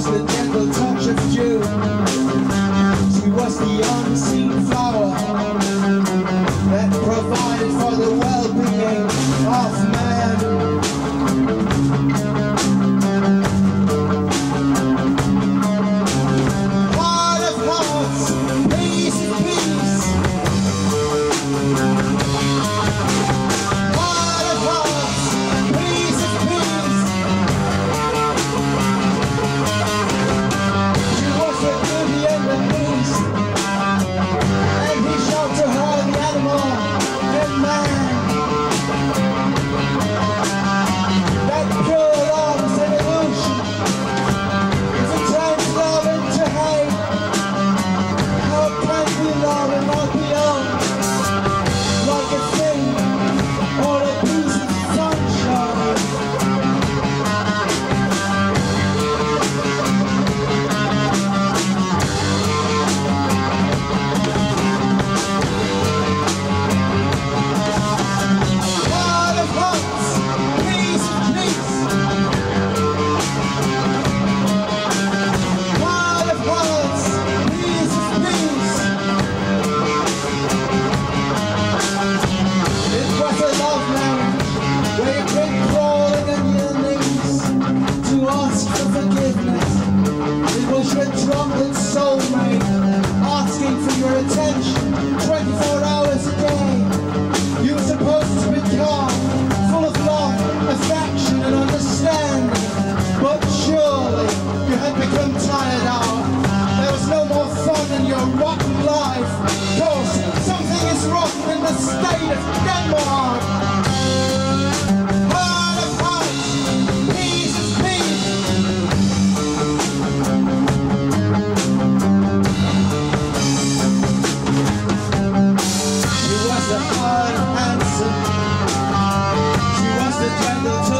Was the gentle touch of June. She was the unseen flower forgiveness. It was your drunken soulmate asking for your attention 24 hours a day. You were supposed to become full of love, affection, and understanding. But surely you had become tired out. There was no more fun in your rotten life. Cause something is wrong in the state of Denmark. quite handsome. She was the gentle